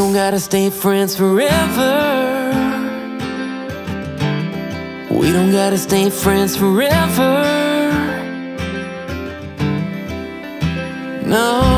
don't gotta stay friends forever. We don't gotta stay friends forever. No.